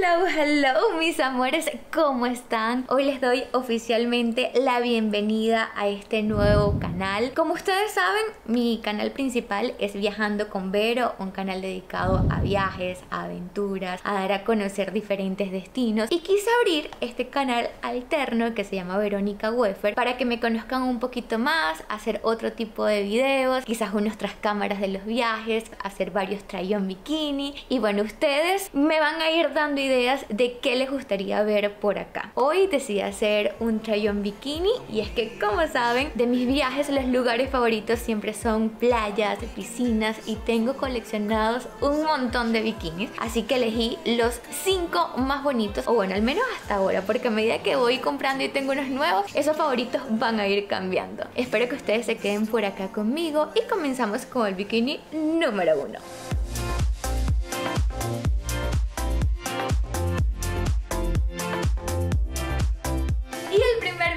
Hello, hello, mis amores, ¿cómo están? Hoy les doy oficialmente la bienvenida a este nuevo canal. Como ustedes saben, mi canal principal es Viajando con Vero, un canal dedicado a viajes, a aventuras, a dar a conocer diferentes destinos. Y quise abrir este canal alterno que se llama Verónica Weffer para que me conozcan un poquito más, hacer otro tipo de videos, quizás unas tras cámaras de los viajes, hacer varios try on bikini. Y bueno, ustedes me van a ir dando ideas de qué les gustaría ver por acá. Hoy decidí hacer un try on bikini y es que como saben, de mis viajes los lugares favoritos siempre son playas, piscinas y tengo coleccionados un montón de bikinis. Así que elegí los 5 más bonitos, o bueno, al menos hasta ahora, porque a medida que voy comprando y tengo unos nuevos, esos favoritos van a ir cambiando. Espero que ustedes se queden por acá conmigo y comenzamos con el bikini número 1.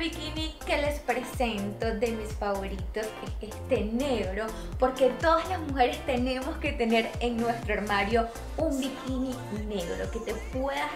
Bikini que les presento de mis favoritos es este negro porque todas las mujeres tenemos que tener en nuestro armario un bikini negro que te puedas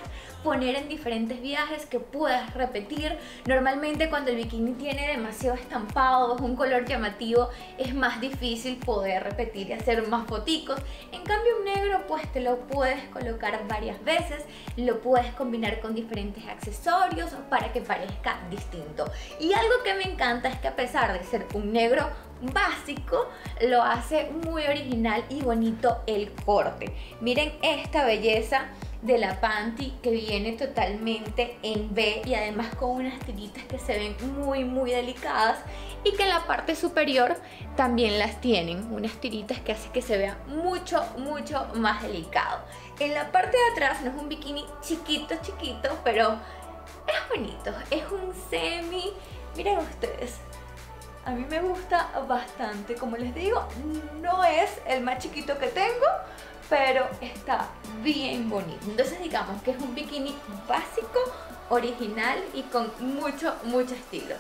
poner en diferentes viajes que puedas repetir. Normalmente cuando el bikini tiene demasiado estampado, un color llamativo, es más difícil poder repetir y hacer más foticos. En cambio un negro pues te lo puedes colocar varias veces, lo puedes combinar con diferentes accesorios para que parezca distinto. Y algo que me encanta es que a pesar de ser un negro básico, lo hace muy original y bonito el corte. Miren esta belleza de la panty que viene totalmente en B y además con unas tiritas que se ven muy muy delicadas y que en la parte superior también las tienen, unas tiritas que hace que se vea mucho mucho más delicado. En la parte de atrás no es un bikini chiquito chiquito, pero es bonito, es un semi, miren ustedes, a mí me gusta bastante, como les digo, no es el más chiquito que tengo, pero está bien bonito. Entonces digamos que es un bikini básico, original y con mucho, mucho estilo.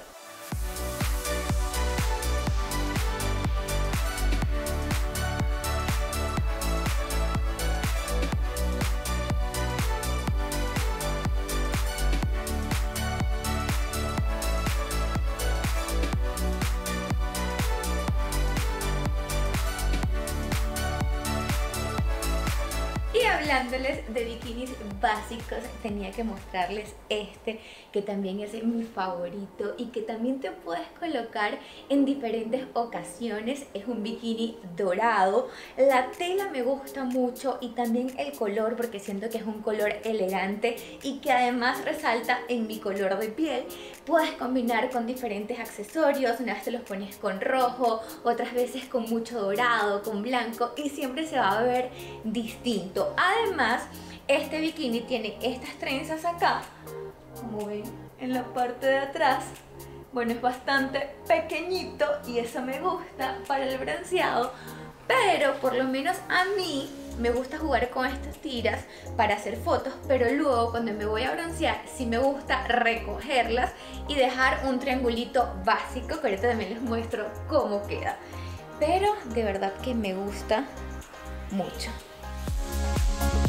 Hablándoles de bikinis básicos, tenía que mostrarles este que también es mi favorito y que también te puedes colocar en diferentes ocasiones. Es un bikini dorado. La tela me gusta mucho y también el color porque siento que es un color elegante y que además resalta en mi color de piel. Puedes combinar con diferentes accesorios. Una vez te los pones con rojo, otras veces con mucho dorado, con blanco y siempre se va a ver distinto. Además, este bikini tiene estas trenzas acá, como ven en la parte de atrás. Bueno, es bastante pequeñito y eso me gusta para el bronceado, pero por lo menos a mí me gusta jugar con estas tiras para hacer fotos, pero luego cuando me voy a broncear sí me gusta recogerlas y dejar un triangulito básico, que ahorita también les muestro cómo queda. Pero de verdad que me gusta mucho.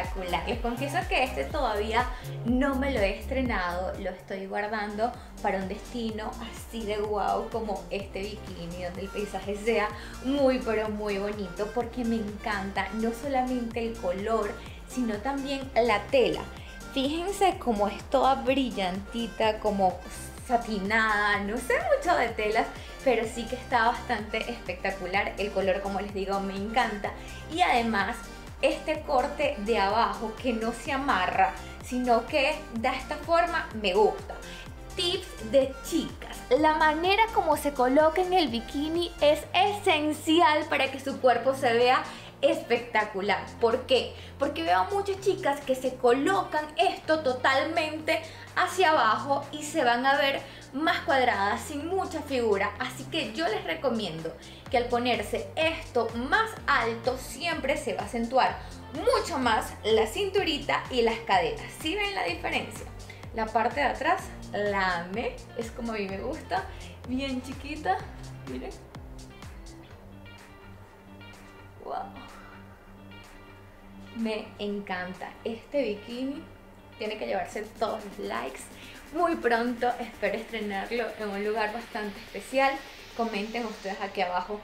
espectacular. Les confieso que este todavía no me lo he estrenado, lo estoy guardando para un destino así de wow como este bikini, donde el paisaje sea muy pero muy bonito, porque me encanta no solamente el color, sino también la tela. Fíjense cómo es toda brillantita, como satinada, no sé mucho de telas, pero sí que está bastante espectacular. El color, como les digo, me encanta. Y además, este corte de abajo que no se amarra, sino que da esta forma, me gusta. Tips de chicas. La manera como se coloca en el bikini es esencial para que su cuerpo se vea espectacular. ¿Por qué? Porque veo muchas chicas que se colocan esto totalmente hacia abajo y se van a ver más cuadradas, sin mucha figura. Así que yo les recomiendo que al ponerse esto más alto siempre se va a acentuar mucho más la cinturita y las caderas. ¿Sí ven la diferencia? La parte de atrás la amé, es como a mí me gusta, bien chiquita, miren. Wow. Me encanta este bikini, tiene que llevarse todos los likes. Muy pronto espero estrenarlo en un lugar bastante especial. Comenten ustedes aquí abajo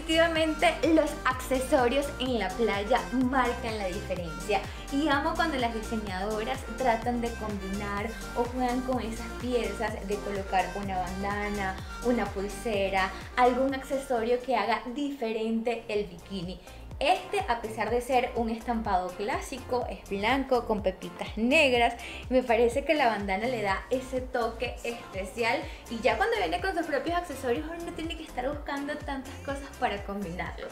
definitivamente los accesorios en la playa marcan la diferencia y amo cuando las diseñadoras tratan de combinar o juegan con esas piezas de colocar una bandana, una pulsera, algún accesorio que haga diferente el bikini. Este, a pesar de ser un estampado clásico, es blanco con pepitas negras. Me parece que la bandana le da ese toque especial y ya cuando viene con sus propios accesorios uno no tiene que estar buscando tantas cosas para combinarlo.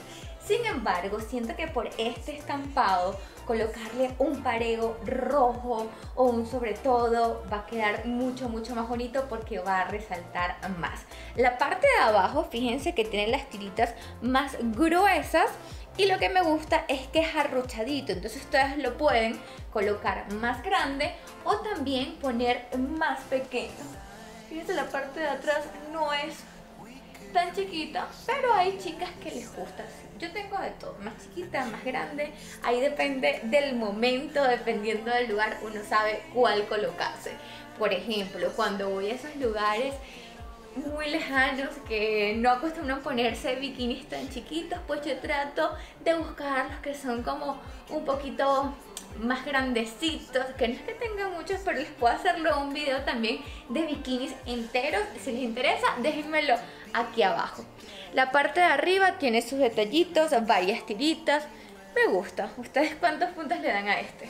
Sin embargo, siento que por este estampado colocarle un pareo rojo o un sobre todo va a quedar mucho mucho más bonito porque va a resaltar más. La parte de abajo, fíjense que tiene las tiritas más gruesas y lo que me gusta es que es arrochadito, entonces ustedes lo pueden colocar más grande o también poner más pequeño. Fíjense, la parte de atrás no es tan chiquita, pero hay chicas que les gusta así. Yo tengo de todo, más chiquita, más grande, ahí depende del momento, dependiendo del lugar, uno sabe cuál colocarse. Por ejemplo, cuando voy a esos lugares muy lejanos que no acostumbran ponerse bikinis tan chiquitos, pues yo trato de buscar los que son como un poquito más grandecitos, que no es que tengan muchos, pero les puedo hacerlo un video también de bikinis enteros. Si les interesa, déjenmelo aquí abajo. La parte de arriba tiene sus detallitos, varias tiritas. Me gusta. ¿Ustedes cuántos puntos le dan a este?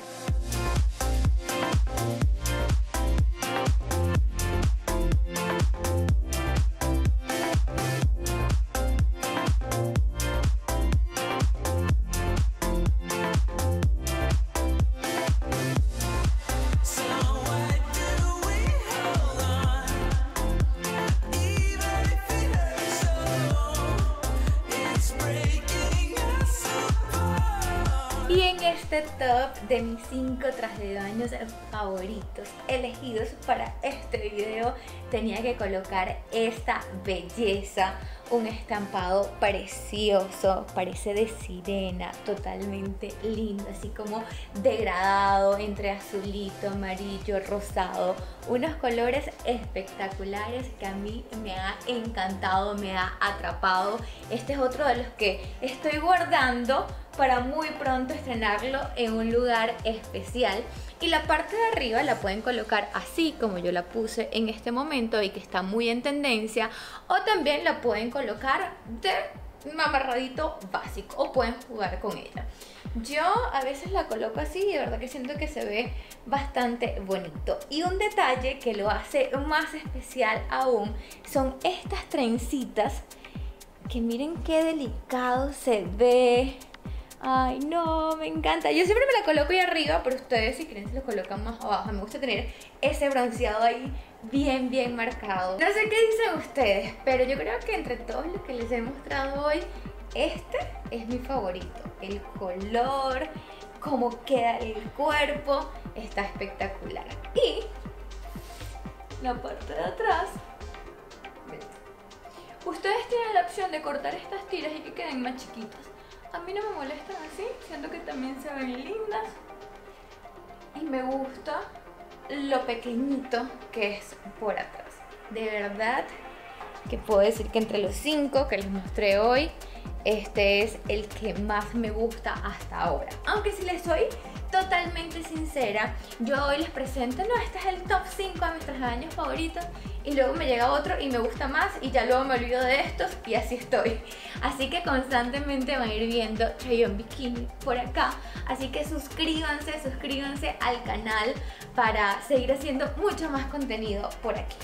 De mis 5 trajes de baños favoritos elegidos para este video tenía que colocar esta belleza un estampado precioso, parece de sirena, totalmente lindo, así como degradado entre azulito, amarillo, rosado, unos colores espectaculares que a mí me ha encantado, me ha atrapado. Este es otro de los que estoy guardando para muy pronto estrenarlo en un lugar especial. Y la parte de arriba la pueden colocar así como yo la puse en este momento y que está muy en tendencia. O también la pueden colocar de amarradito básico o pueden jugar con ella. Yo a veces la coloco así y de verdad que siento que se ve bastante bonito. Y un detalle que lo hace más especial aún son estas trencitas que miren qué delicado se ve. Ay, no, me encanta. Yo siempre me la coloco ahí arriba, pero ustedes si quieren se lo colocan más abajo. Me gusta tener ese bronceado ahí bien, bien marcado. No sé qué dicen ustedes, pero yo creo que entre todos los que les he mostrado hoy, este es mi favorito. El color, cómo queda el cuerpo, está espectacular. Y la parte de atrás, ustedes tienen la opción de cortar estas tiras y que queden más chiquitas. Mí no me molestan así, siento que también se ven lindas. Y me gusta lo pequeñito que es por atrás. De verdad que puedo decir que entre los cinco que les mostré hoy, este es el que más me gusta hasta ahora. Aunque si les soy totalmente sincera, yo hoy les presento, no, este es el top 5 de mis trajes favoritos y luego me llega otro y me gusta más y ya luego me olvido de estos y así estoy. Así que constantemente van a ir viendo Chayon Bikini por acá. Así que suscríbanse, suscríbanse al canal para seguir haciendo mucho más contenido por aquí.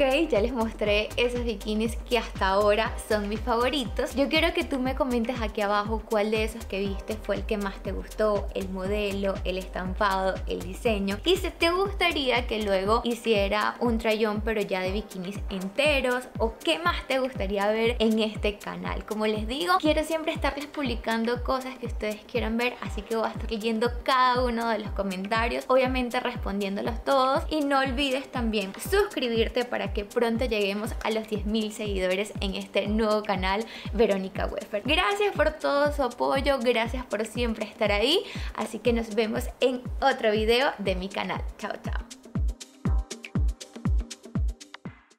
Ok, ya les mostré esos bikinis que hasta ahora son mis favoritos. Yo quiero que tú me comentes aquí abajo cuál de esos que viste fue el que más te gustó, el modelo, el estampado, el diseño. Y si te gustaría que luego hiciera un trayón pero ya de bikinis enteros o qué más te gustaría ver en este canal. Como les digo, quiero siempre estarles publicando cosas que ustedes quieran ver, así que voy a estar leyendo cada uno de los comentarios, obviamente respondiéndolos todos. Y no olvides también suscribirte para que pronto lleguemos a los 10.000 en este nuevo canal Verónica Weffer. Gracias por todo su apoyo, gracias por siempre estar ahí, así que nos vemos en otro video de mi canal. Chao, chao.